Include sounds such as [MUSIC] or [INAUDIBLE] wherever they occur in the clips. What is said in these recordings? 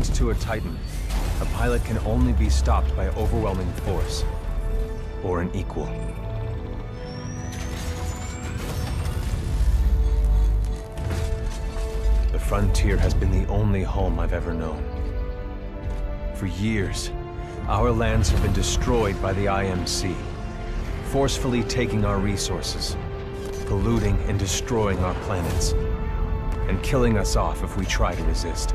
To a Titan, a pilot can only be stopped by overwhelming force, or an equal. The frontier has been the only home I've ever known. For years, our lands have been destroyed by the IMC, forcefully taking our resources, polluting and destroying our planets, and killing us off if we try to resist.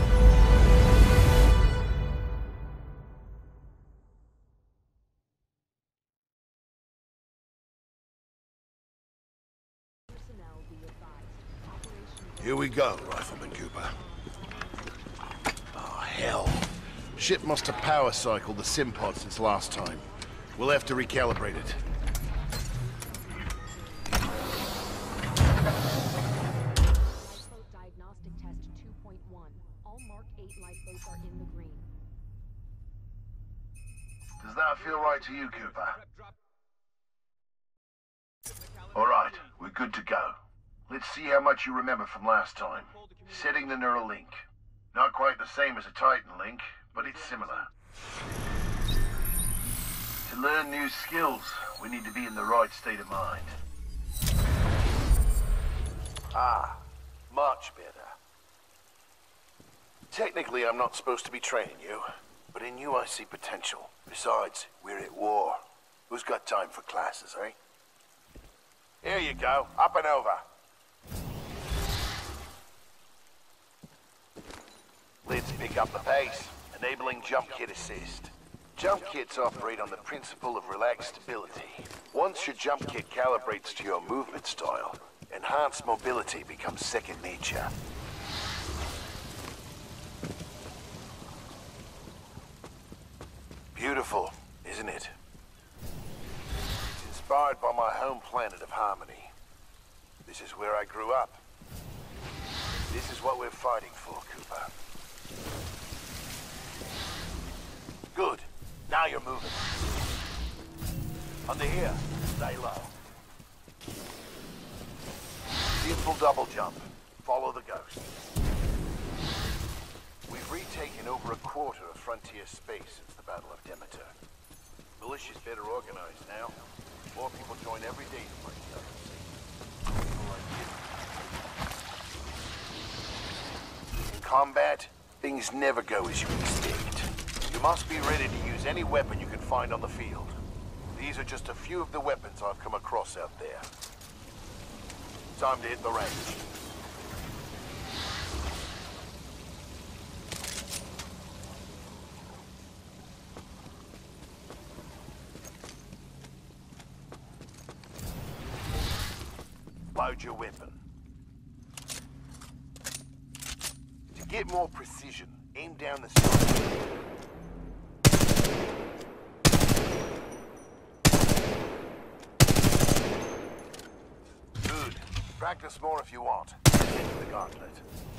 We go, Rifleman Cooper. Oh, hell. Ship must have power cycled the sim pod since last time. We'll have to recalibrate it. Lifeboat diagnostic test 2.1. All Mark 8 lifeboats are in the green. Does that feel right to you, Cooper? All right, we're good to go. Let's see how much you remember from last time. Setting the neural link. Not quite the same as a Titan link, but it's similar. To learn new skills, we need to be in the right state of mind. Ah, much better. Technically, I'm not supposed to be training you, but in you I see potential. Besides, we're at war. Who's got time for classes, eh? Here you go, up and over. Let's pick up the pace, enabling jump kit assist. Jump kits operate on the principle of relaxed stability. Once your jump kit calibrates to your movement style, enhanced mobility becomes second nature. Beautiful, isn't it? It's inspired by my home planet of Harmony. This is where I grew up. This is what we're fighting for, Cooper. Good. Now you're moving. Under here. Stay low. Beautiful double jump. Follow the ghost. We've retaken over a quarter of frontier space since the Battle of Demeter. Militia's better organized now. More people join every day to fight. In combat, things never go as you expect. Must be ready to use any weapon you can find on the field. These are just a few of the weapons I've come across out there. Time to hit the range. Load your weapon. To get more precision, aim down the sight. Good. Practice more if you want. The gauntlet.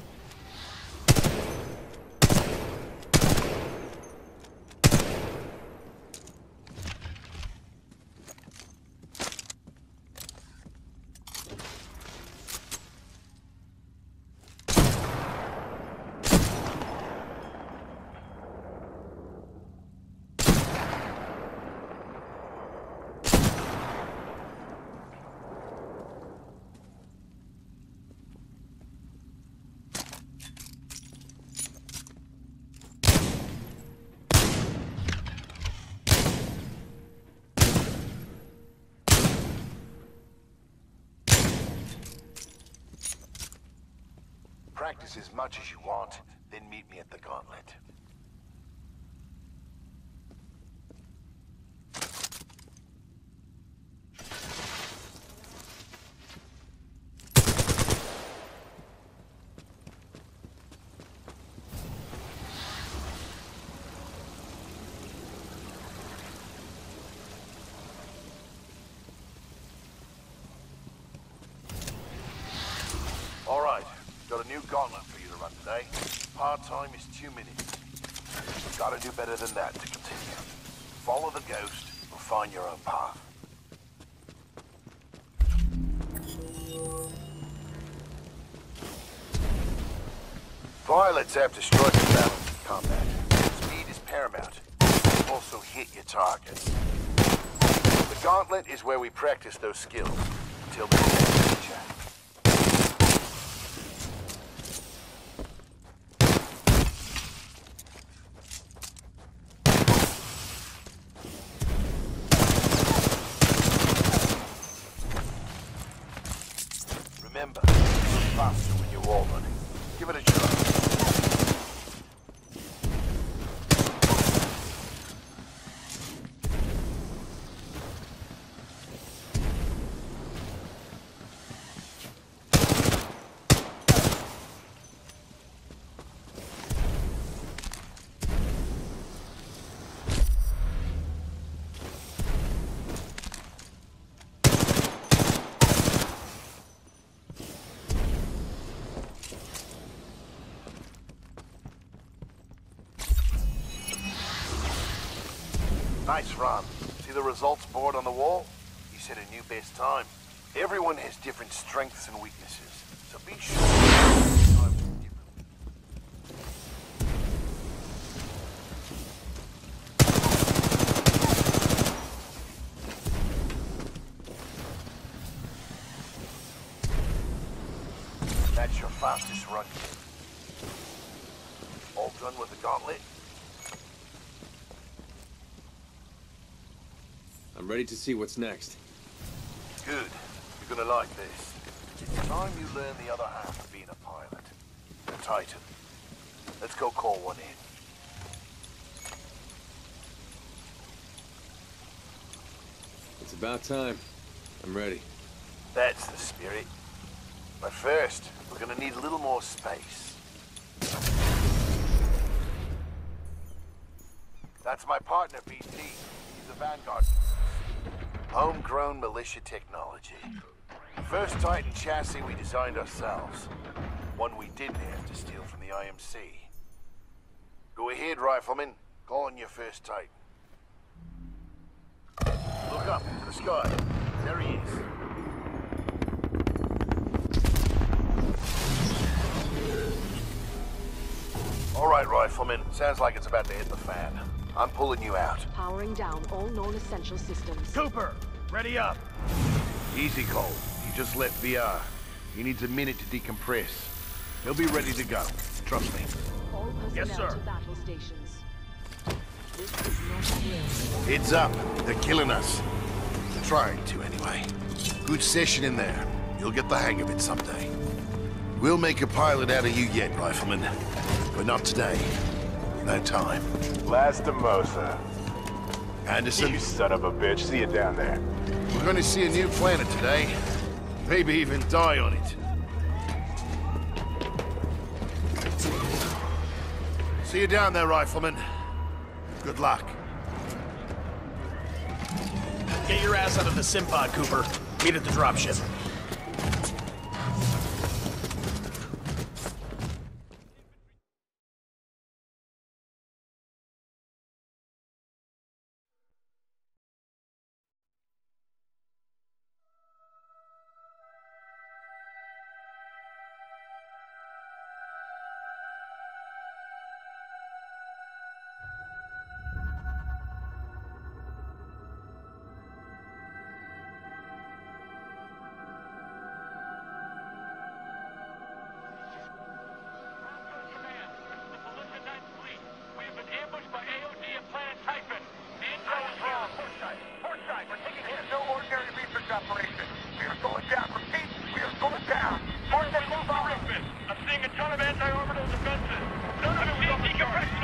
Practice as much as you want, then meet me at the gauntlet. All right, got a new gauntlet for you to run today. Part time is two minutes. Gotta do better than that to continue. Follow the ghost or find your own path. Pilots have strike a balance in combat. Speed is paramount. Also hit your targets. The gauntlet is where we practice those skills until the next check. Remember, you're faster when you're wall running. Give it a try. Nice run. See the results board on the wall? You set a new best time. Everyone has different strengths and weaknesses, so be sure. Time is different. That's your fastest run yet. All done with the gauntlet? I'm ready to see what's next. Good. You're gonna like this. It's time you learn the other half of being a pilot. The Titan. Let's go call one in. It's about time. I'm ready. That's the spirit. But first, we're gonna need a little more space. That's my partner, BT. He's a Vanguard. Homegrown militia technology. The First Titan chassis we designed ourselves. One we didn't have to steal from the IMC. Go ahead, Rifleman. Call on your first Titan. Look up into the sky. There he is. All right, Rifleman. Sounds like it's about to hit the fan. I'm pulling you out. Powering down all known essential systems. Cooper, ready up. Easy, Cole. He just left VR. He needs a minute to decompress. He'll be ready to go. Trust me. All personnel Yes, sir. to battle stations. This is not a. Heads up. They're killing us. They're trying to, anyway. Good session in there. You'll get the hang of it someday. We'll make a pilot out of you yet, Rifleman. But not today. No time. Lastimosa. Anderson? You son of a bitch. See you down there. We're gonna see a new planet today. Maybe even die on it. See you down there, Rifleman. Good luck. Get your ass out of the Simpod, Cooper. Meet at the dropship. anti-orbital defenses. None of it was on the chart.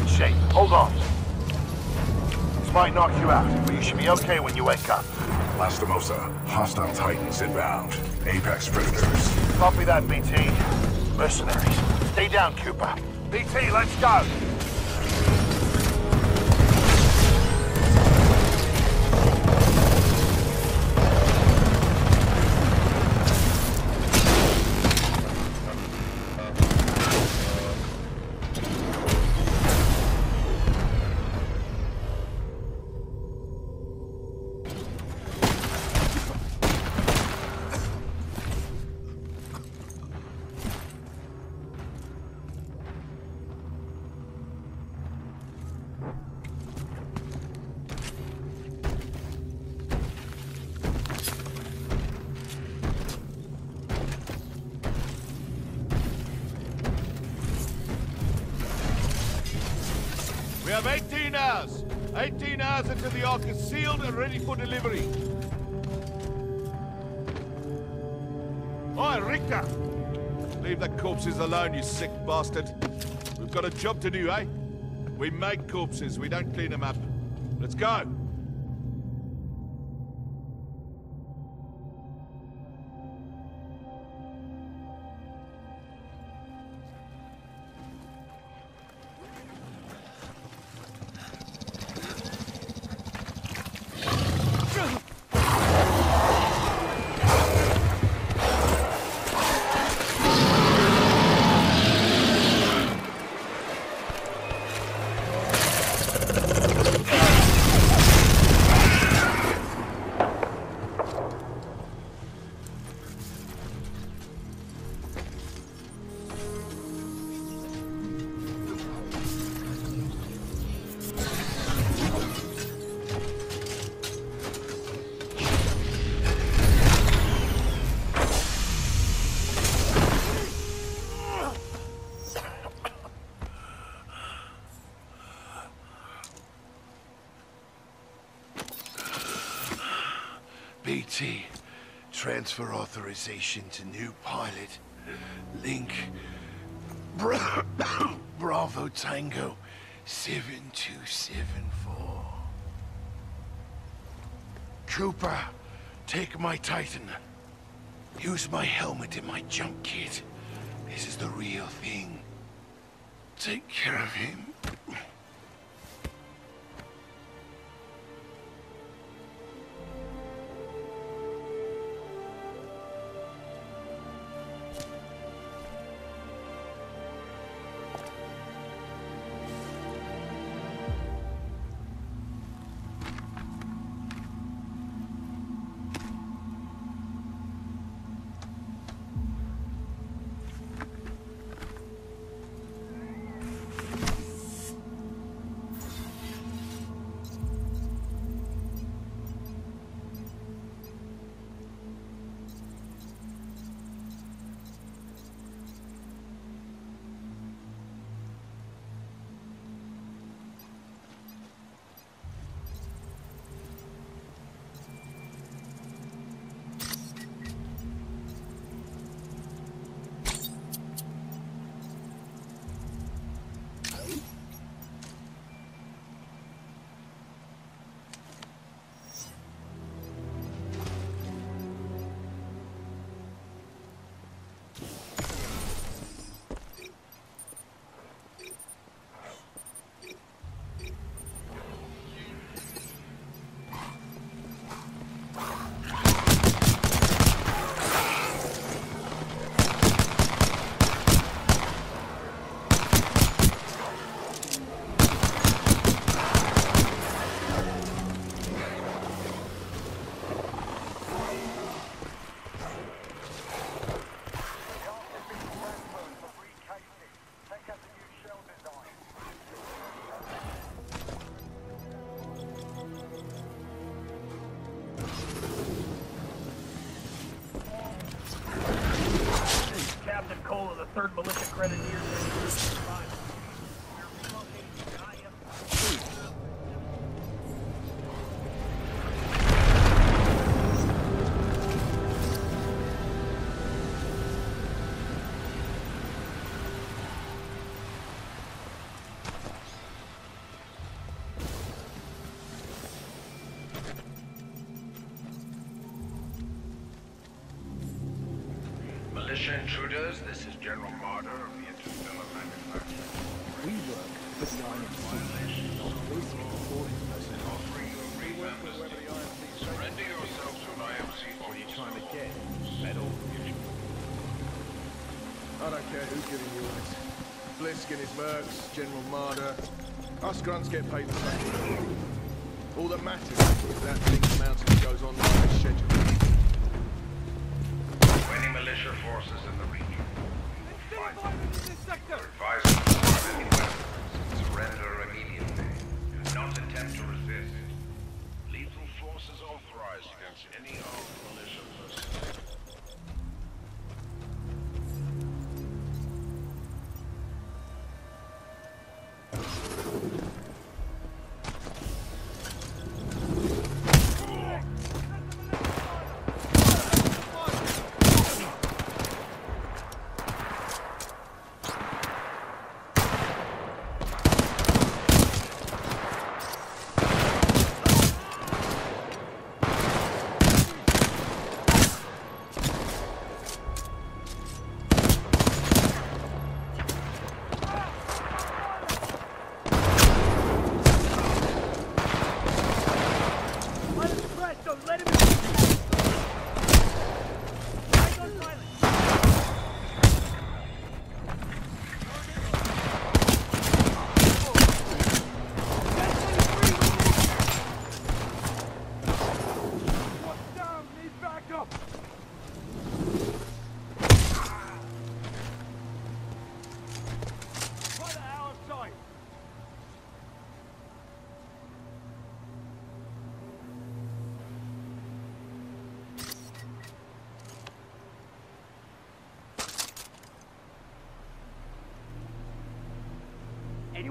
bad shape. Hold on. This might knock you out, but you should be okay when you wake up. Lastimosa, hostile titans inbound. Apex predators. Copy that, BT. Mercenaries. Stay down, Cooper. BT, let's go! 18 hours until the Ark is sealed and ready for delivery. Oi, Richter! Leave the corpses alone, you sick bastard. We've got a job to do, eh? We make corpses, we don't clean them up. Let's go! BT, transfer authorization to new pilot. Link, Bra [COUGHS] Bravo Tango 7274. Cooper, take my Titan. Use my helmet and my jump kit. This is the real thing. Take care of him. Cole of the 3rd Militia Grenadiers. I don't care who's giving you orders. Blisk and his mercs, General Marder. Us grunts get paid the same. All that matters is that thing the mountain goes on like a schedule. Any militia forces in the region. Advise them to start any weapons. Surrender immediately. Do not attempt to resist. Lethal force is authorized against any armed militia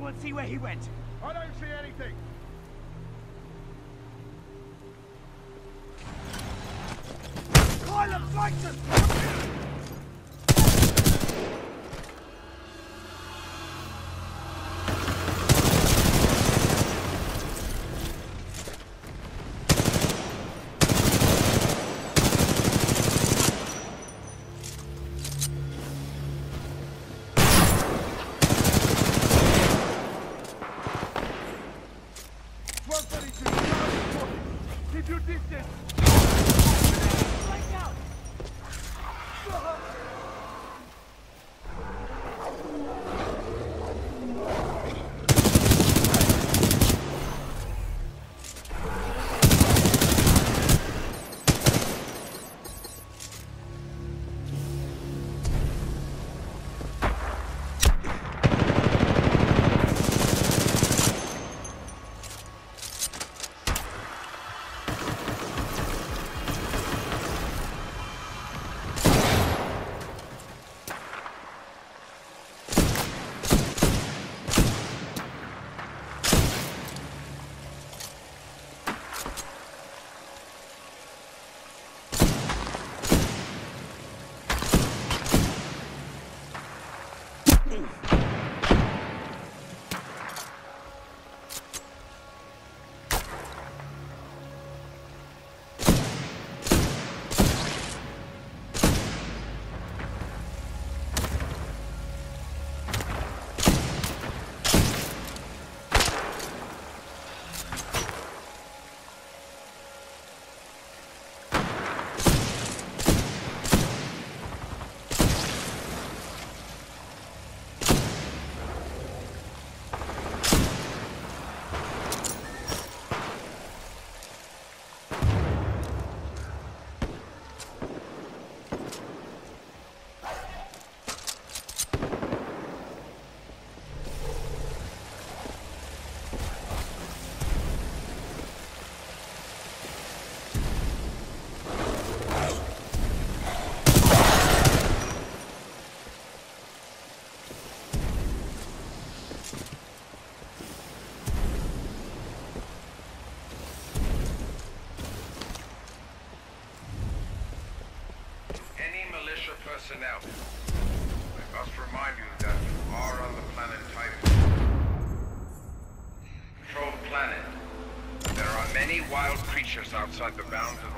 Anyone see where he went? I don't see anything. Kyler, fight us! One thirty-two. Keep your distance. Break out! Personnel, I must remind you that you are on the planet Typhon. Control planet. There are many wild creatures outside the bounds of